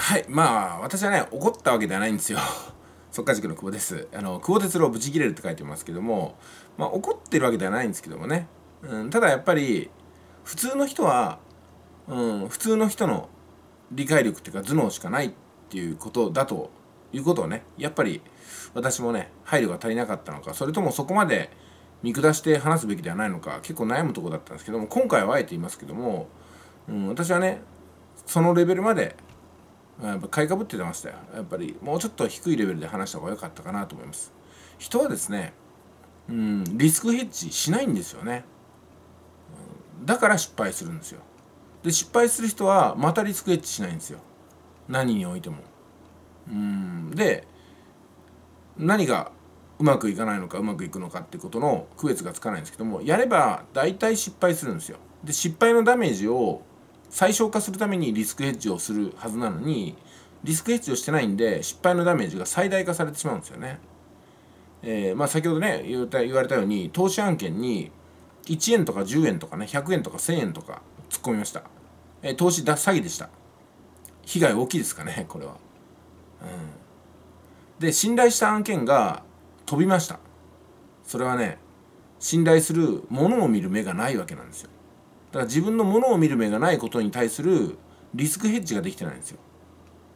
はいまあ私はね怒ったわけではないんですよ。速稼塾の久保です。あの久保哲郎ブチ切れるって書いてますけどもまあ怒ってるわけではないんですけどもね、うん、ただやっぱり普通の人は、うん、普通の人の理解力っていうか頭脳しかないっていうことだということをねやっぱり私もね配慮が足りなかったのかそれともそこまで見下して話すべきではないのか結構悩むとこだったんですけども今回はあえて言いますけども、うん、私はねそのレベルまでやっぱ買いかぶってましたよ。やっぱり。もうちょっと低いレベルで話した方が良かったかなと思います。人はですねうんリスクヘッジしないんですよね。だから失敗するんですよ。で失敗する人はまたリスクヘッジしないんですよ。何においても。うんで何がうまくいかないのかうまくいくのかってことの区別がつかないんですけどもやれば大体失敗するんですよ。で失敗のダメージを最小化するためにリスクヘッジをするはずなのにリスクヘッジをしてないんで失敗のダメージが最大化されてしまうんですよね。えー、まあ、先ほどね言われたように投資案件に1円とか10円とかね100円とか1000円とか突っ込みました、えー、投資だ詐欺でした。被害大きいですかね これは、うん、で信頼した案件が飛びました。それはね信頼するものを見る目がないわけなんですよ。だから自分のものを見る目がないことに対するリスクヘッジができてないんですよ。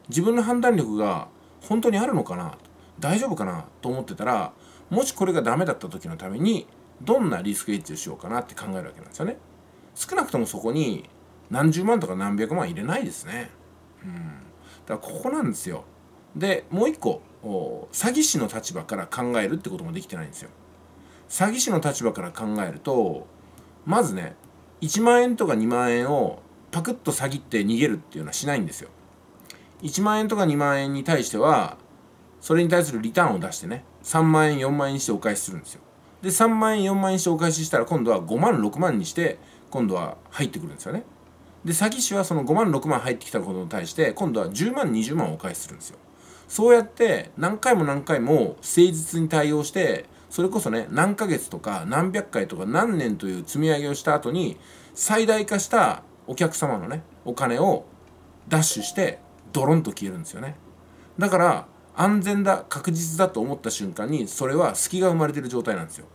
自分の判断力が本当にあるのかな大丈夫かなと思ってたらもしこれがダメだった時のためにどんなリスクヘッジをしようかなって考えるわけなんですよね。少なくともそこに何十万とか何百万入れないですね。うん。だからここなんですよ。でもう一個詐欺師の立場から考えるってこともできてないんですよ。詐欺師の立場から考えるとまずね1万円とか2万円をパクッと詐欺って逃げるっていうのはしないんですよ。1万円とか2万円に対してはそれに対するリターンを出してね3万円4万円にしてお返しするんですよ。で3万円4万円にしてお返ししたら今度は5万6万にして今度は入ってくるんですよね。で詐欺師はその5万6万入ってきたことに対して今度は10万20万お返しするんですよ。そうやって何回も何回も誠実に対応してそれこそね何ヶ月とか何百回とか何年という積み上げをした後に最大化したお客様のねお金をダッシュしてドロンと消えるんですよね。だから安全だ確実だと思った瞬間にそれは隙が生まれてる状態なんですよ。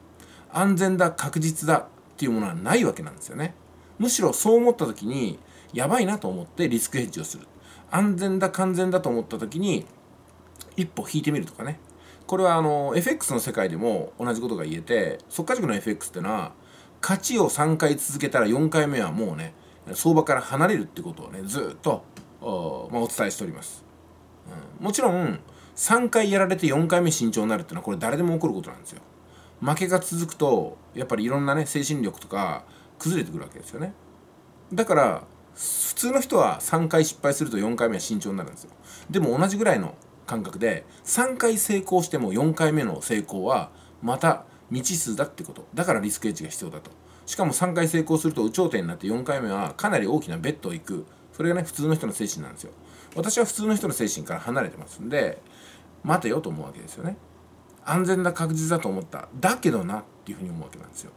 安全だ確実だっていうものはないわけなんですよね。むしろそう思った時にやばいなと思ってリスクヘッジをする。安全だ完全だと思った時に一歩引いてみるとかね。これはあの FX の世界でも同じことが言えて速稼塾の FX ってのは勝ちを3回続けたら4回目はもうね相場から離れるってことをねずっとお,、まあ、お伝えしております、うん、もちろん3回やられて4回目慎重になるっていうのはこれ誰でも起こることなんですよ。負けが続くとやっぱりいろんなね精神力とか崩れてくるわけですよね。だから普通の人は3回失敗すると4回目は慎重になるんですよ。でも同じぐらいの感覚で3回成功しても4回目の成功はまた未知数だってこと。だからリスクエッジが必要だと。しかも3回成功すると有頂天になって4回目はかなり大きなベッドを行く。それがね普通の人の精神なんですよ。私は普通の人の精神から離れてますんで待てよと思うわけですよね。安全な確実だと思った。だけどなっていうふうに思うわけなんですよ、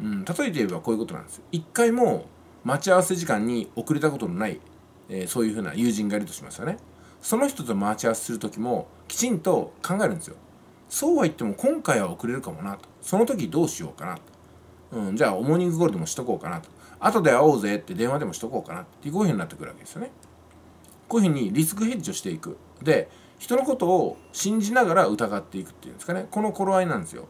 うん、例えて言えばこういうことなんですよ。一回も待ち合わせ時間に遅れたことのない、えー、そういうふうな友人がいるとしますよね。その人と待ち合わせする時もきちんと考えるんですよ。そうは言っても今回は遅れるかもなと。その時どうしようかなと、うん、じゃあモーニングゴールドもしとこうかなと。後で会おうぜって電話でもしとこうかなって。いうこういうふうになってくるわけですよね。こういうふうにリスクヘッジをしていく。で人のことを信じながら疑っていくっていうんですかね。この頃合いなんですよ。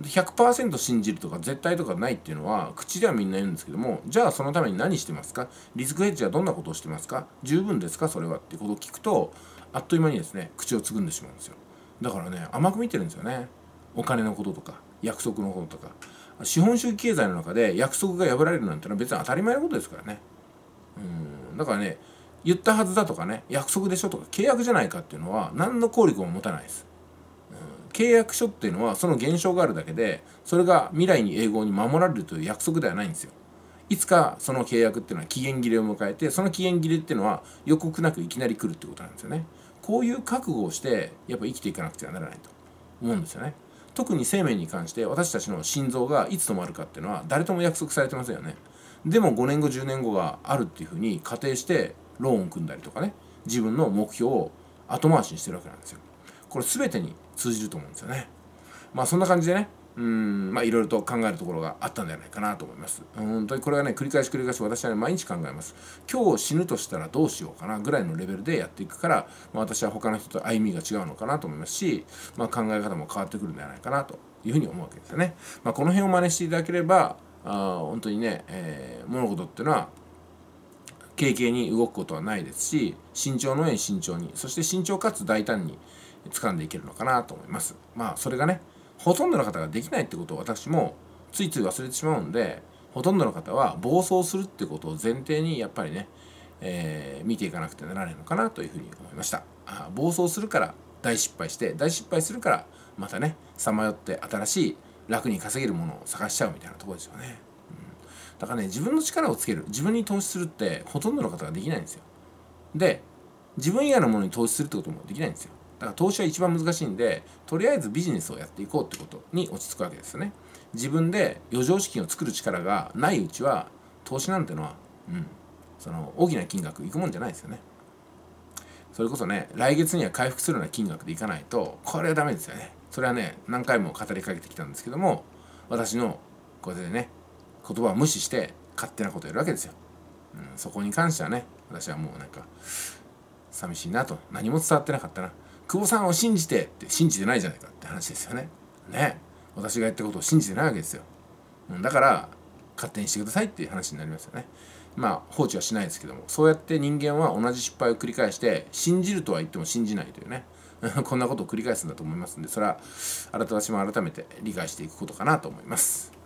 100%信じるとか絶対とかないっていうのは口ではみんな言うんですけどもじゃあそのために何してますか？リスクヘッジはどんなことをしてますか？十分ですかそれはっていうことを聞くとあっという間にですね口をつぐんでしまうんですよ。だからね甘く見てるんですよね。お金のこととか約束のこととか。資本主義経済の中で約束が破られるなんてのは別に当たり前のことですからね。うんだからね言ったはずだとかね約束でしょとか契約じゃないかっていうのは何の効力も持たないです。契約書っていうのはその現象があるだけでそれが未来に永劫に守られるという約束ではないんですよ。いつかその契約っていうのは期限切れを迎えてその期限切れっていうのは予告なくいきなり来るってことなんですよね。こういう覚悟をしてやっぱ生きていかなくてはならないと思うんですよね。特に生命に関して私たちの心臓がいつ止まるかっていうのは誰とも約束されてませんよね。でも5年後10年後があるっていうふうに仮定してローンを組んだりとかね自分の目標を後回しにしてるわけなんですよこれ全てに通じると思うんですよね。まあそんな感じでねうんまあいろいろと考えるところがあったんじゃないかなと思います。本当にこれはね繰り返し繰り返し私はね毎日考えます。今日死ぬとしたらどうしようかなぐらいのレベルでやっていくから、まあ、私は他の人と歩みが違うのかなと思いますし、まあ、考え方も変わってくるんじゃないかなというふうに思うわけですよね、まあ、この辺を真似していただければあ本当にね、えー、物事っていうのは軽々に動くことはないですし慎重の上に慎重に。そして慎重かつ大胆に掴んでいけるのかなと思います。まあそれがねほとんどの方ができないってことを私もついつい忘れてしまうんでほとんどの方は暴走するってことを前提にやっぱりね、えー、見ていかなくてならないのかなというふうに思いました。あ暴走するから大失敗して大失敗するからまたねさまよって新しい楽に稼げるものを探しちゃうみたいなとこですよね、だからね自分の力をつける自分に投資するってほとんどの方ができないんですよ。で自分以外のものに投資するってこともできないんですよ。だから投資は一番難しいんでとりあえずビジネスをやっていこうってことに落ち着くわけですよね。自分で余剰資金を作る力がないうちは投資なんてのはうんその大きな金額いくもんじゃないですよね。それこそね来月には回復するような金額でいかないとこれはダメですよね。それはね何回も語りかけてきたんですけども私のこれでね言葉を無視して勝手なことをやるわけですよ、うん、そこに関してはね私はもうなんか寂しいなと。何も伝わってなかったな。久保さんを信じてって信じてないじゃないかって話ですよね。ね私が言ったことを信じてないわけですよ。だから勝手にしてくださいっていう話になりますよね。まあ放置はしないですけどもそうやって人間は同じ失敗を繰り返して信じるとは言っても信じないというね こんなことを繰り返すんだと思いますんでそれはあらた私も改めて理解していくことかなと思います。